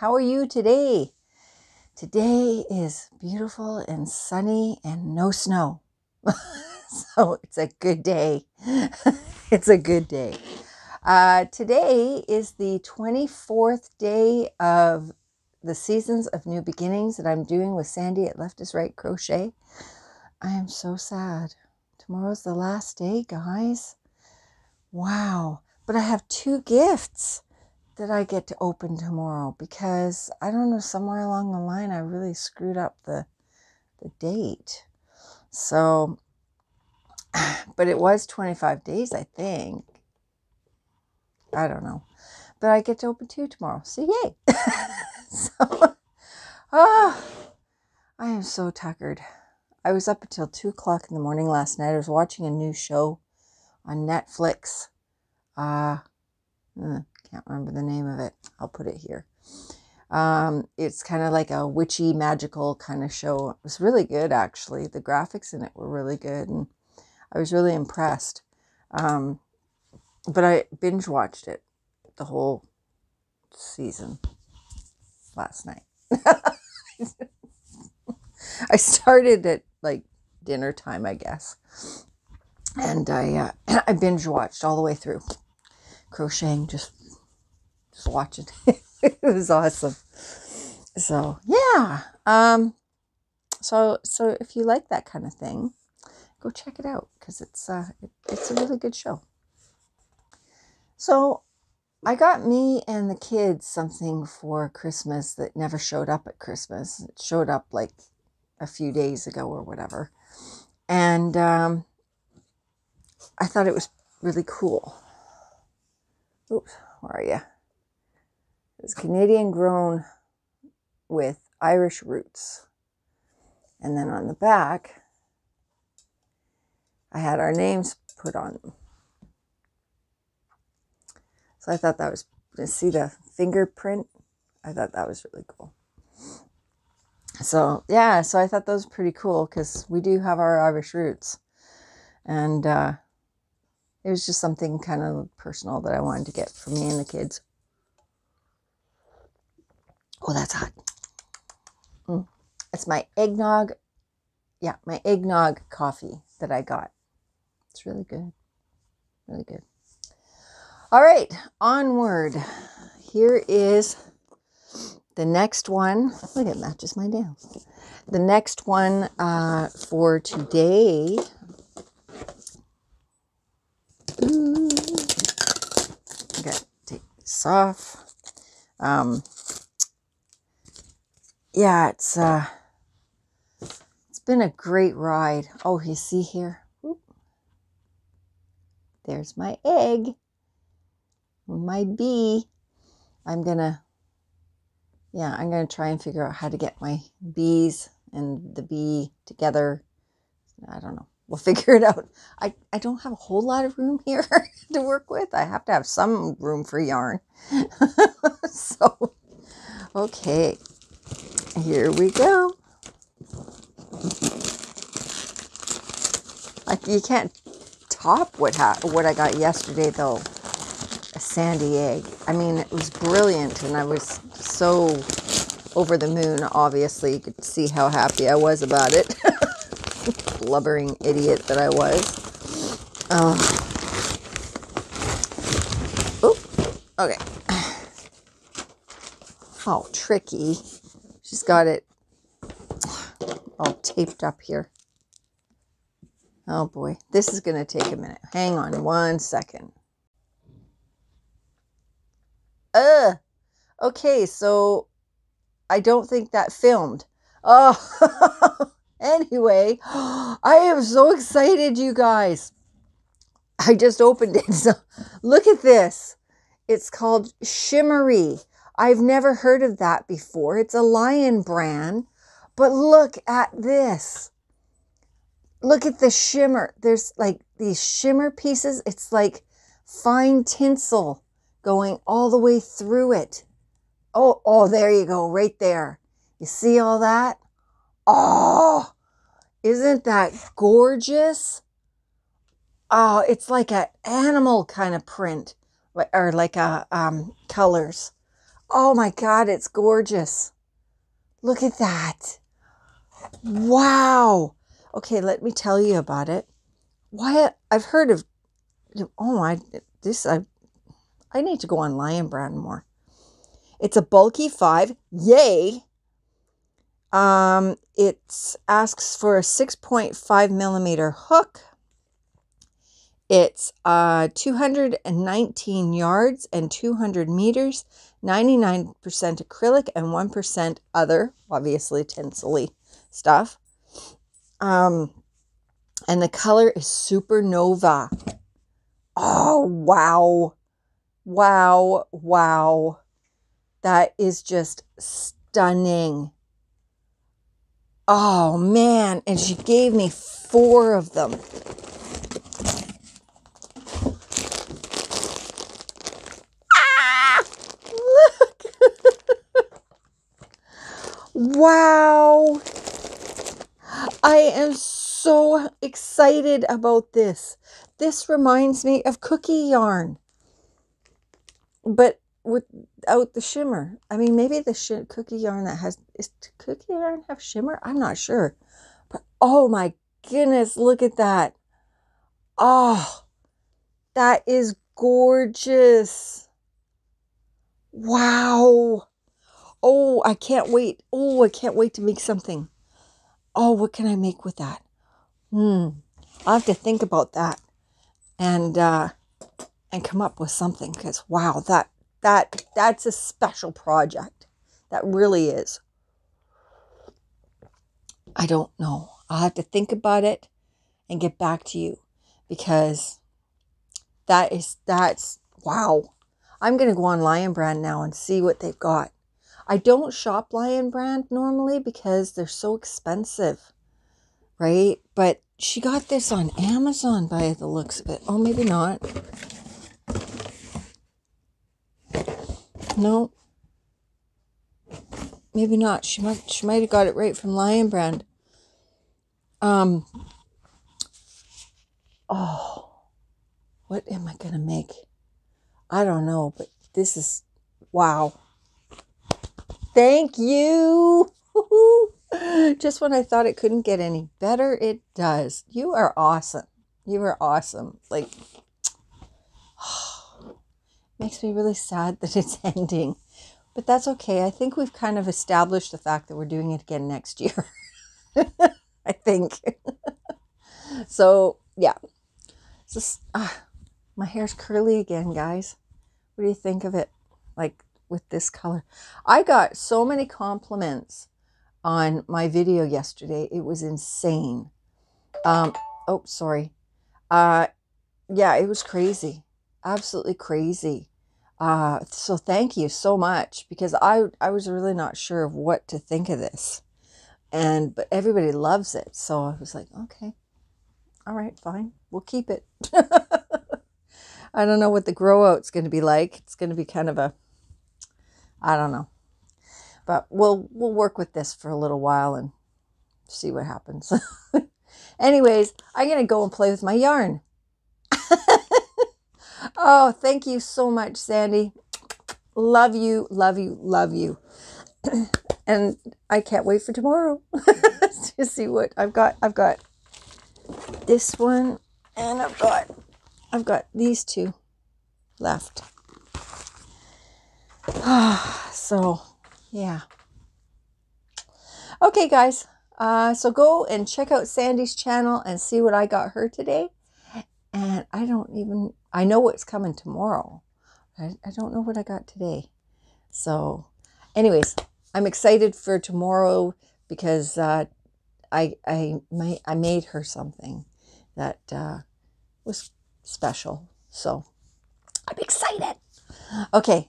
How are you today? Today is beautiful and sunny and no snow. so it's a good day. it's a good day. Uh, today is the 24th day of the Seasons of New Beginnings that I'm doing with Sandy at Left is Right Crochet. I am so sad. Tomorrow's the last day, guys. Wow. But I have two gifts that I get to open tomorrow because I don't know, somewhere along the line I really screwed up the the date. So but it was 25 days, I think. I don't know. But I get to open two tomorrow. So yay. so oh, I am so tuckered. I was up until two o'clock in the morning last night. I was watching a new show on Netflix. Uh, uh can't remember the name of it. I'll put it here. Um, it's kind of like a witchy, magical kind of show. It was really good, actually. The graphics in it were really good, and I was really impressed. Um, but I binge watched it the whole season last night. I started at like dinner time, I guess, and I uh, I binge watched all the way through, crocheting, just just watching. it was awesome. So yeah, um, so so if you like that kind of thing, go check it out because it's uh, it, it's a really good show. So I got me and the kids something for Christmas that never showed up at Christmas. It showed up like a few days ago or whatever. And um, I thought it was really cool. Oops, where are you? It's Canadian grown with Irish roots. And then on the back, I had our names put on them. So I thought that was, see the fingerprint, I thought that was really cool. So yeah, so I thought those were pretty cool because we do have our Irish roots. And uh, it was just something kind of personal that I wanted to get for me and the kids. Oh, that's hot. Mm. It's my eggnog. Yeah, my eggnog coffee that I got. It's really good. Really good. All right, onward. Here is the next one. Look, it matches my nails. The next one uh, for today. Ooh. To take this off. Um, yeah, it's uh, it's been a great ride. Oh, you see here. There's my egg my bee. I'm gonna, yeah, I'm gonna try and figure out how to get my bees and the bee together. I don't know. We'll figure it out. I, I don't have a whole lot of room here to work with. I have to have some room for yarn. so, okay, here we go. Like you can't top what ha- what I got yesterday though a sandy egg. I mean, it was brilliant, and I was so over the moon. Obviously, you could see how happy I was about it. Blubbering idiot that I was. Oh. Oh, okay. Oh, tricky. Got it all taped up here. Oh boy, this is going to take a minute. Hang on one second. uh okay so i don't think that filmed. Oh anyway i am so excited you guys. I just opened it. So look at this. It's called shimmery i've never heard of that before it's a lion brand but look at this look at the shimmer there's like these shimmer pieces it's like fine tinsel going all the way through it. Oh, oh, there you go, right there. You see all that? Oh, isn't that gorgeous? Oh, it's like an animal kind of print or like a um, colors. Oh my God, it's gorgeous. Look at that. Wow. Okay, let me tell you about it. Why I've heard of oh my this I I need to go on Lion Brand more. It's a bulky five. Yay. Um, it asks for a 6.5 millimeter hook. It's uh, 219 yards and 200 meters, 99% acrylic and 1% other, obviously tinsely stuff. Um, and the color is Supernova. Oh, wow. Wow. Wow. That is just stunning. Oh, man. And she gave me four of them. Ah! Look. Wow. I am so excited about this. This reminds me of cookie yarn, but without the shimmer. I mean, maybe the sh- cookie yarn that has is cookie yarn have shimmer? I'm not sure, but oh my goodness, look at that! Oh, that is gorgeous! Wow! Oh, I can't wait. Oh, I can't wait to make something. Oh, what can I make with that? Hmm. I'll have to think about that and uh, and come up with something because wow, that that that's a special project. That really is. I don't know. I'll have to think about it and get back to you because that is that's wow. I'm to go on Lion Brand now and see what they've got. I don't shop Lion Brand normally because they're so expensive right? But she got this on Amazon by the looks of it. Oh, maybe not. No. Maybe not. She might she might have got it right from Lion Brand. Um Oh. What am I going to make? I don't know, but this is wow. Thank you. Just when I thought it couldn't get any better, it does. You are awesome. You are awesome. Like, makes me really sad that it's ending. But that's okay. I think we've kind of established the fact that we're doing it again next year. I think. so, yeah. Just, ah, my hair's curly again, guys. What do you think of it? Like with this color. I got so many compliments on my video yesterday. It was insane. Um, oh, sorry. Uh, yeah, it was crazy. Absolutely crazy. Uh, so thank you so much because I, I was really not sure of what to think of this. And, but everybody loves it. So I was like, okay, all right, fine. We'll keep it. I don't know what the grow out's going to be like. It's going to be kind of a, I don't know. But we'll we'll work with this for a little while and see what happens. Anyways, I'm going to go and play with my yarn. oh, thank you so much, Sandy. Love you, love you, love you. and I can't wait for tomorrow to see what I've got. I've got this one and I've got I've got these two left. so yeah. Okay, guys. Uh, so go and check out Sandy's channel and see what I got her today. And I don't even, I know what's coming tomorrow. I, I don't know what I got today. So, anyways, I'm excited for tomorrow because uh, I, I, my, I made her something that uh, was special. So, I'm excited. Okay,